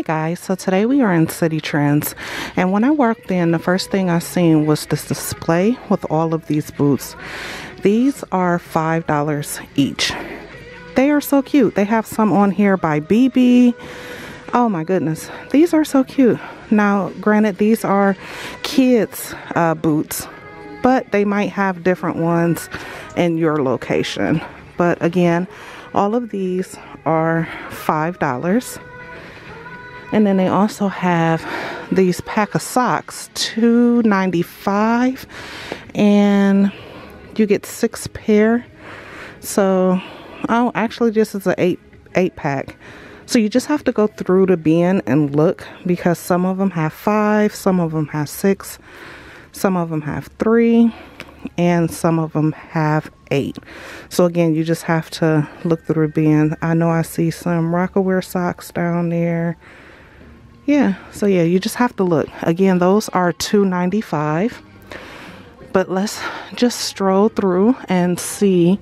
Hey guys, so today we are in Citi Trends and when I walked in the first thing I seen was this display with all of these boots. These are $5 each. They are so cute. They have some on here by BB. Oh my goodness, these are so cute. Now granted these are kids uh, boots but they might have different ones in your location. But again, all of these are $5 and then they also have these pack of socks, two ninety five, and you get six pair. So, oh, actually, this is an eight eight pack. So you just have to go through the bin and look because some of them have five, some of them have six, some of them have three, and some of them have eight. So again, you just have to look through the bin. I know I see some Rocawear socks down there yeah so yeah you just have to look again those are 295 but let's just stroll through and see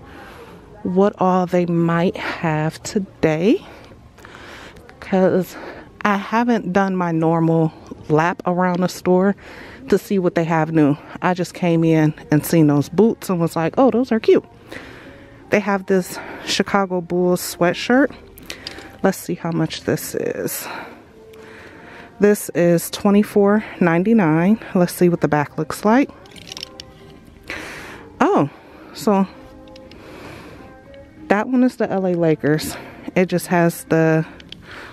what all they might have today because I haven't done my normal lap around the store to see what they have new. I just came in and seen those boots and was like, oh, those are cute. They have this Chicago Bulls sweatshirt. Let's see how much this is. This is $24.99. Let's see what the back looks like. Oh, so that one is the LA Lakers. It just has the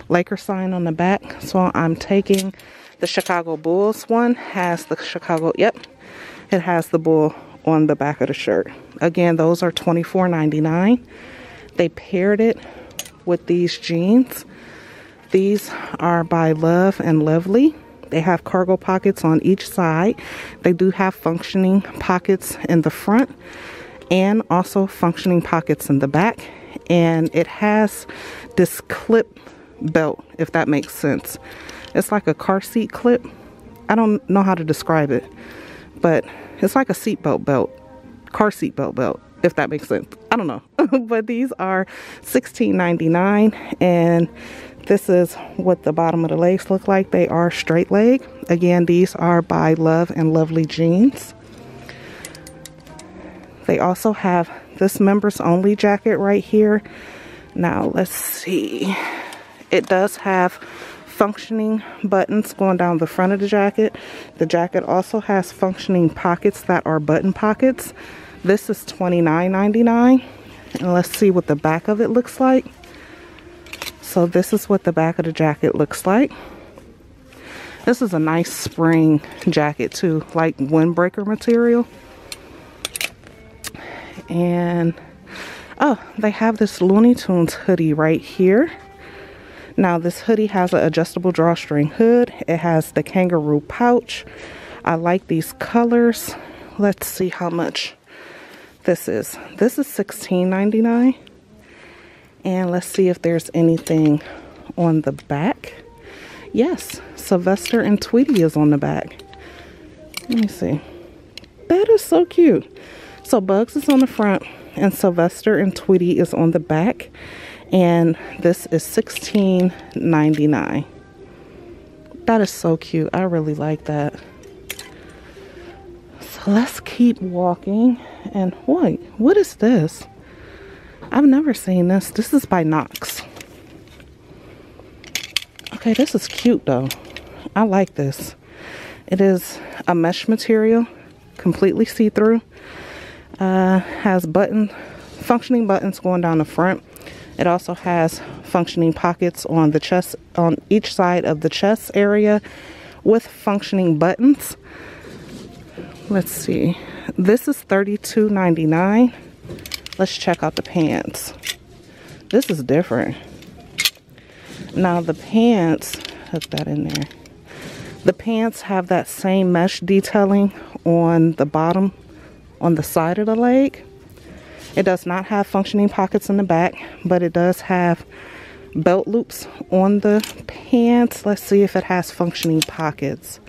Laker sign on the back. So I'm taking the Chicago Bulls one. Has the Chicago, yep. It has the bull on the back of the shirt. Again, those are $24.99. They paired it with these jeans. These are by Love and Lovely. They have cargo pockets on each side. They do have functioning pockets in the front and also functioning pockets in the back. And it has this clip belt, if that makes sense. It's like a car seat clip. I don't know how to describe it, but it's like a seatbelt belt, car seat belt belt, if that makes sense. I don't know. but these are $16.99 and this is what the bottom of the legs look like. They are straight leg. Again, these are by Love and Lovely Jeans. They also have this members only jacket right here. Now, let's see. It does have functioning buttons going down the front of the jacket. The jacket also has functioning pockets that are button pockets. This is $29.99. And let's see what the back of it looks like. So this is what the back of the jacket looks like. This is a nice spring jacket too, like windbreaker material. And, oh, they have this Looney Tunes hoodie right here. Now this hoodie has an adjustable drawstring hood. It has the kangaroo pouch. I like these colors. Let's see how much this is. This is $16.99. And let's see if there's anything on the back. Yes, Sylvester and Tweety is on the back. Let me see. That is so cute. So Bugs is on the front and Sylvester and Tweety is on the back. And this is $16.99. That is so cute. I really like that. Let's keep walking. And wait, what is this? I've never seen this. This is by Knox. Okay, this is cute though. I like this. It is a mesh material, completely see-through. Uh, has button, functioning buttons going down the front. It also has functioning pockets on the chest, on each side of the chest area with functioning buttons. Let's see. This is $32.99. Let's check out the pants. This is different. Now the pants, hook that in there. The pants have that same mesh detailing on the bottom, on the side of the leg. It does not have functioning pockets in the back, but it does have belt loops on the pants. Let's see if it has functioning pockets.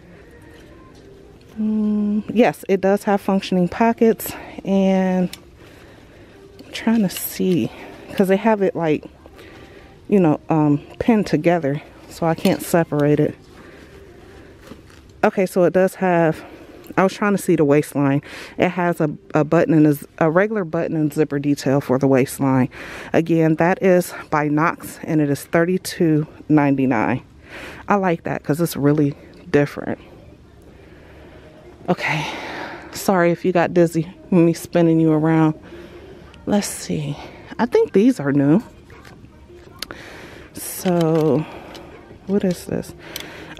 Mm, yes, it does have functioning pockets and trying to see because they have it like you know um, pinned together so I can't separate it. Okay, so it does have, I was trying to see the waistline. It has a, a button and a, a regular button and zipper detail for the waistline. Again, that is by Knox and it is $32.99. I like that because it's really different. Okay, sorry if you got dizzy me spinning you around. Let's see. I think these are new. So, what is this?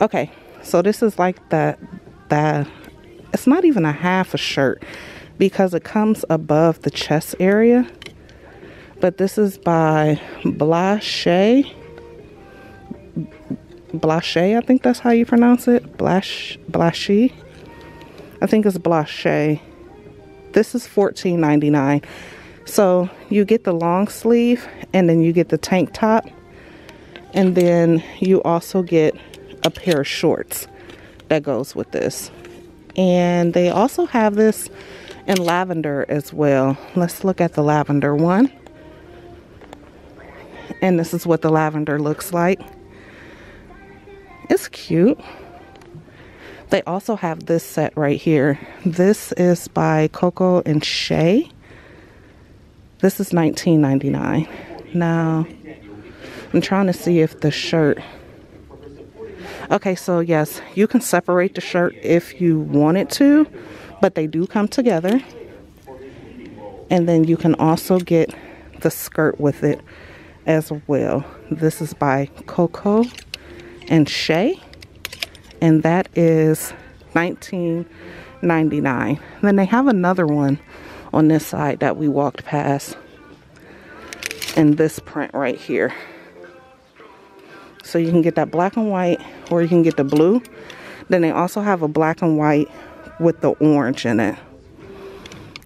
Okay, so this is like the the it's not even a half a shirt because it comes above the chest area. But this is by Blache. Blache, I think that's how you pronounce it. Blash, Blashy. I think it's Blache. This is $14.99. So you get the long sleeve and then you get the tank top. And then you also get a pair of shorts that goes with this. And they also have this in lavender as well. Let's look at the lavender one. And this is what the lavender looks like. It's cute. They also have this set right here. This is by Coco and Shay. This is $19.99. Now, I'm trying to see if the shirt... Okay, so yes, you can separate the shirt if you wanted to, but they do come together. And then you can also get the skirt with it as well. This is by Coco and Shay and that is 19.99. Then they have another one on this side that we walked past in this print right here. So you can get that black and white or you can get the blue. Then they also have a black and white with the orange in it.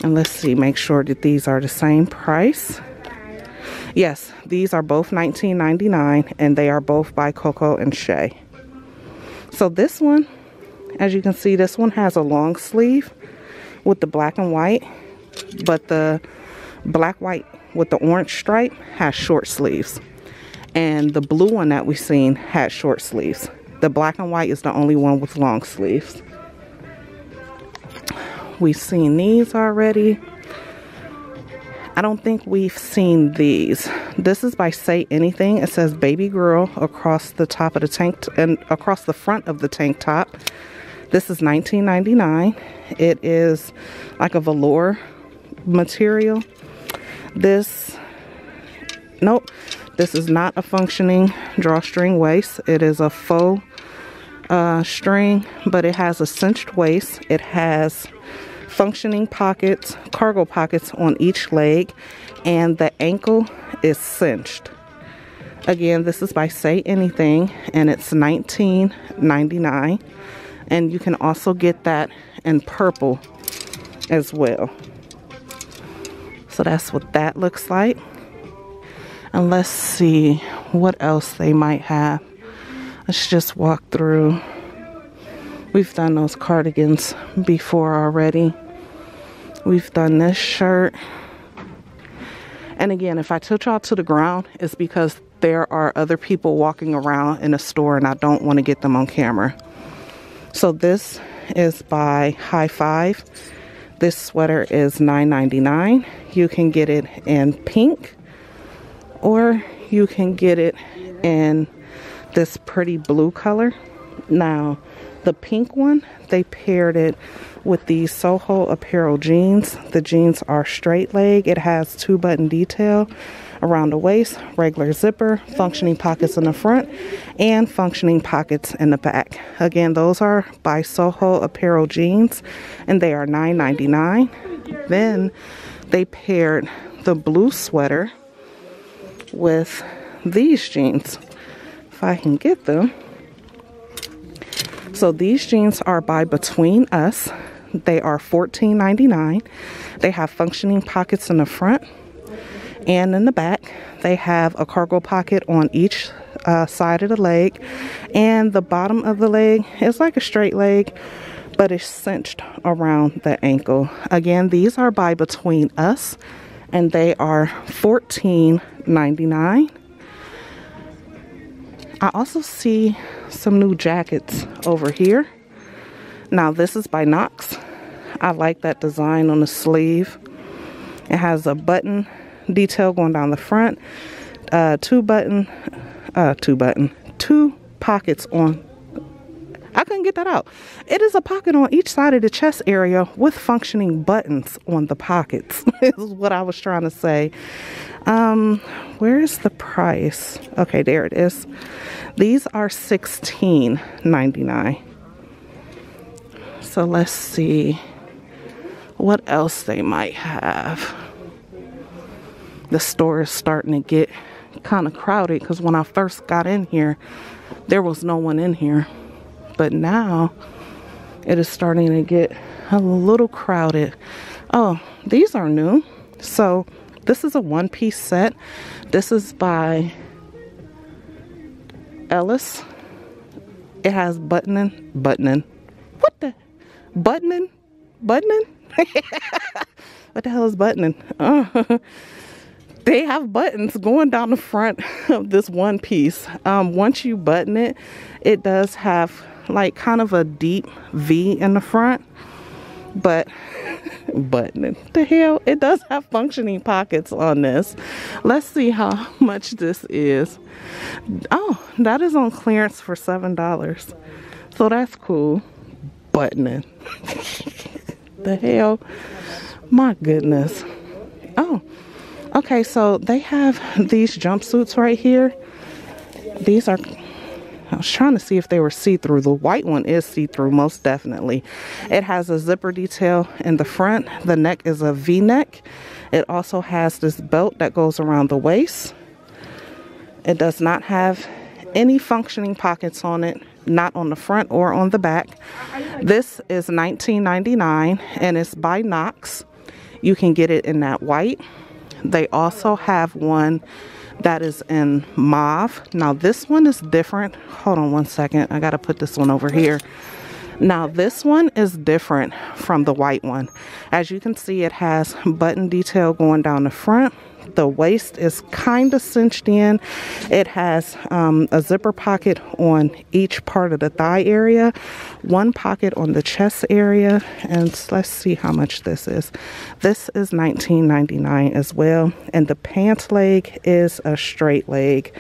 And let's see, make sure that these are the same price. Yes, these are both $19.99 and they are both by Coco and Shay. So this one, as you can see, this one has a long sleeve with the black and white, but the black white with the orange stripe has short sleeves. And the blue one that we've seen had short sleeves. The black and white is the only one with long sleeves. We've seen these already. I don't think we've seen these. This is by Say Anything. It says baby girl across the top of the tank and across the front of the tank top. This is $19.99. It is like a velour material. This, nope, this is not a functioning drawstring waist. It is a faux uh, string, but it has a cinched waist. It has functioning pockets, cargo pockets on each leg, and the ankle is cinched. Again, this is by Say Anything, and it's $19.99. And you can also get that in purple as well. So that's what that looks like. And let's see what else they might have. Let's just walk through. We've done those cardigans before already. We've done this shirt. And again, if I tilt y'all to the ground, it's because there are other people walking around in a store and I don't want to get them on camera. So this is by High Five. This sweater is $9.99. You can get it in pink or you can get it in this pretty blue color. Now, the pink one, they paired it with the Soho Apparel jeans. The jeans are straight leg. It has two button detail around the waist, regular zipper, functioning pockets in the front, and functioning pockets in the back. Again, those are by Soho Apparel jeans, and they are $9.99. Then they paired the blue sweater with these jeans. If I can get them. So these jeans are by Between Us. They are $14.99. They have functioning pockets in the front and in the back. They have a cargo pocket on each uh, side of the leg, and the bottom of the leg is like a straight leg, but it's cinched around the ankle. Again, these are by Between Us, and they are $14.99. I also see some new jackets over here. Now this is by Knox. I like that design on the sleeve. It has a button detail going down the front, uh, two button, uh, two button, two pockets on I couldn't get that out. It is a pocket on each side of the chest area with functioning buttons on the pockets. is what I was trying to say. Um, where's the price? Okay, there it is. These are $16.99. So let's see what else they might have. The store is starting to get kind of crowded because when I first got in here, there was no one in here but now it is starting to get a little crowded. Oh, these are new. So this is a one piece set. This is by Ellis. It has buttoning, buttoning. What the? Buttoning? Buttoning? what the hell is buttoning? Uh, they have buttons going down the front of this one piece. Um, once you button it, it does have like kind of a deep V in the front. But, but the hell, it does have functioning pockets on this. Let's see how much this is. Oh, that is on clearance for $7. So that's cool. Buttoning. the hell? My goodness. Oh, okay. So they have these jumpsuits right here. These are I was trying to see if they were see-through. The white one is see-through, most definitely. It has a zipper detail in the front. The neck is a V-neck. It also has this belt that goes around the waist. It does not have any functioning pockets on it, not on the front or on the back. This is $19.99 and it's by Knox. You can get it in that white. They also have one that is in mauve. Now this one is different. Hold on one second. I got to put this one over here. Now this one is different from the white one. As you can see, it has button detail going down the front the waist is kind of cinched in. It has um, a zipper pocket on each part of the thigh area, one pocket on the chest area, and let's see how much this is. This is $19.99 as well, and the pant leg is a straight leg,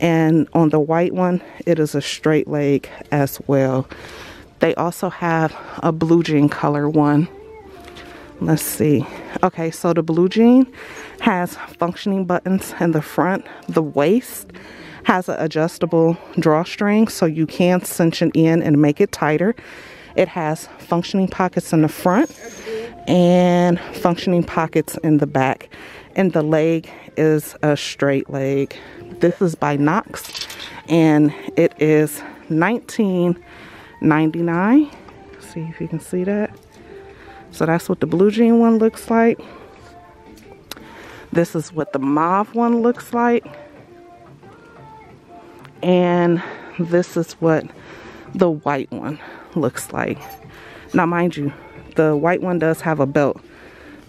and on the white one, it is a straight leg as well. They also have a blue jean color one. Let's see. Okay, so the blue jean has functioning buttons in the front. The waist has an adjustable drawstring so you can cinch it in and make it tighter. It has functioning pockets in the front and functioning pockets in the back. And the leg is a straight leg. This is by Knox and it is $19.99. See if you can see that. So that's what the blue jean one looks like. This is what the mauve one looks like. And this is what the white one looks like. Now, mind you, the white one does have a belt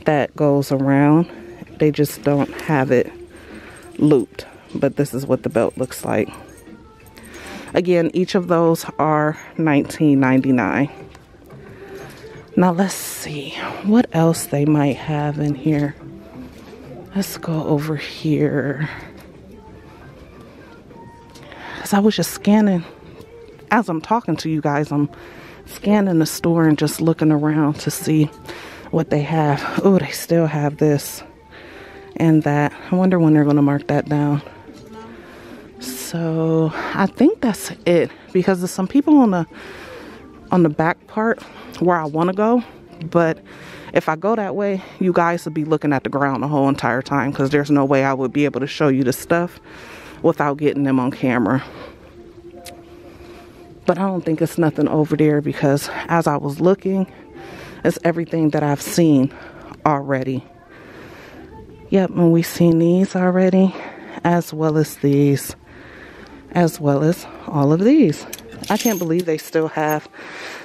that goes around. They just don't have it looped. But this is what the belt looks like. Again, each of those are $19.99. Now let's see what else they might have in here. Let's go over here. As I was just scanning, as I'm talking to you guys, I'm scanning the store and just looking around to see what they have. Oh, they still have this and that. I wonder when they're going to mark that down. So I think that's it because there's some people on the on the back part where I want to go. But if I go that way, you guys would be looking at the ground the whole entire time because there's no way I would be able to show you the stuff without getting them on camera. But I don't think it's nothing over there because as I was looking, it's everything that I've seen already. Yep, and we've seen these already, as well as these, as well as all of these. I can't believe they still have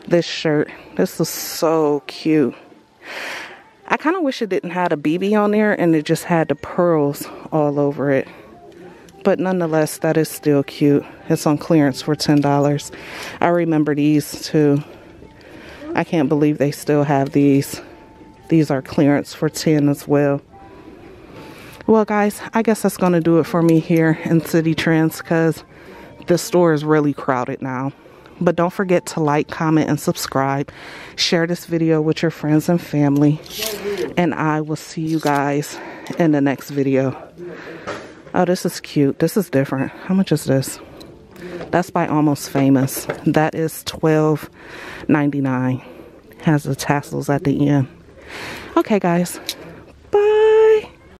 this shirt. This is so cute. I kind of wish it didn't have a BB on there and it just had the pearls all over it. but nonetheless, that is still cute. It's on clearance for $10. I remember these too. I can't believe they still have these. These are clearance for 10 as well. Well, guys, I guess that's going to do it for me here in Citi Trends because the store is really crowded now. But don't forget to like, comment, and subscribe. Share this video with your friends and family. And I will see you guys in the next video. Oh, this is cute. This is different. How much is this? That's by Almost Famous. That is $12.99. Has the tassels at the end. Okay, guys.